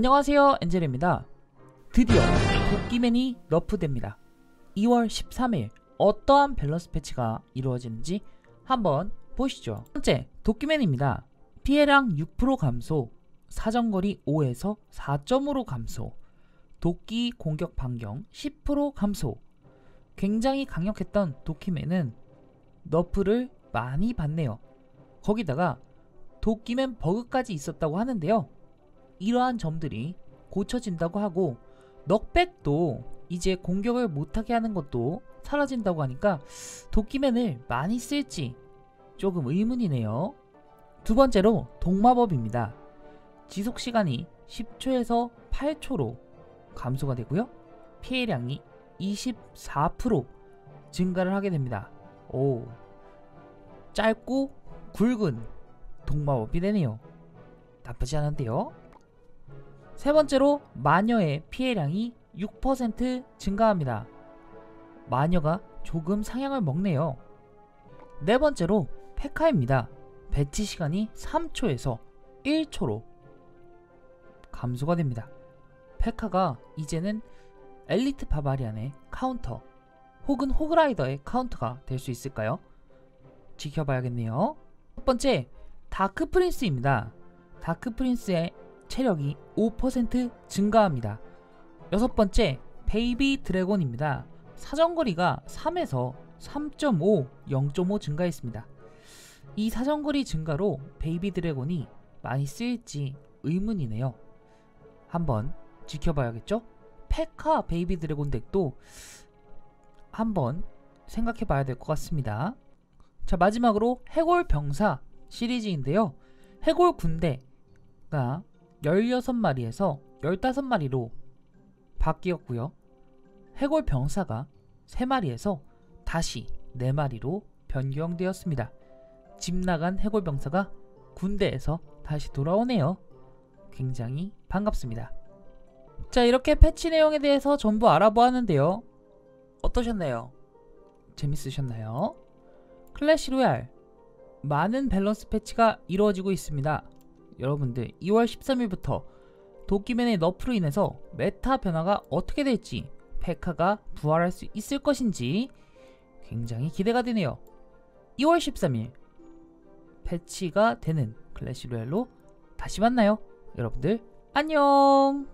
안녕하세요 엔젤입니다. 드디어 도끼맨이 너프됩니다. 2월 13일 어떠한 밸런스 패치가 이루어지는지 한번 보시죠. 첫 번째 도끼맨입니다. 피해량 6% 감소 사정거리 5에서 4점으로 감소 도끼 공격 반경 10% 감소. 굉장히 강력했던 도끼맨은 너프를 많이 받네요. 거기다가 도끼맨 버그까지 있었다고 하는데요 이러한 점들이 고쳐진다고 하고 넉백도 이제 공격을 못하게 하는 것도 사라진다고 하니까 도끼맨을 많이 쓸지 조금 의문이네요. 두 번째로 동마법입니다. 지속시간이 10초에서 8초로 감소가 되고요. 피해량이 24% 증가를 하게 됩니다. 오, 짧고 굵은 동마법이 되네요. 나쁘지 않은데요. 세 번째로 마녀의 피해량이 6% 증가합니다. 마녀가 조금 상향을 먹네요. 네 번째로 페카입니다. 배치 시간이 3초에서 1초로 감소가 됩니다. 페카가 이제는 엘리트 바바리안의 카운터 혹은 호그라이더의 카운터가 될 수 있을까요? 지켜봐야겠네요. 첫 번째 다크 프린스입니다. 다크 프린스의 체력이 5% 증가합니다. 여섯 번째 베이비 드래곤입니다. 사정거리가 3에서 3.5, 0.5 증가했습니다. 이 사정거리 증가로 베이비 드래곤이 많이 쓰일지 의문이네요. 한번 지켜봐야겠죠? 페카 베이비 드래곤 deck도 한번 생각해 봐야 될 것 같습니다. 자 마지막으로 해골 병사 시리즈인데요. 해골 군대가 16마리에서 15마리로 바뀌었고요. 해골 병사가 3마리에서 다시 4마리로 변경되었습니다. 집 나간 해골 병사가 군대에서 다시 돌아오네요. 굉장히 반갑습니다. 자 이렇게 패치 내용에 대해서 전부 알아보았는데요. 어떠셨나요? 재밌으셨나요? 클래시 로얄 많은 밸런스 패치가 이루어지고 있습니다. 여러분들 2월 13일부터 도끼맨의 nerf로 인해서 meta 변화가 어떻게 될지 페카가 부활할 수 있을 것인지 굉장히 기대가 되네요. 2월 13일 패치가 되는 클래시 로얄로 다시 만나요. 여러분들 안녕